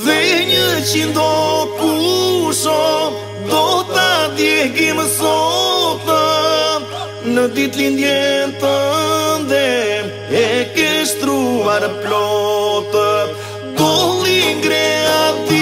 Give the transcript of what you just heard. Dhe një qindo kusho, Do ta djegi më Në dit lindjen të ndem E kështruar plotët Do lingre ati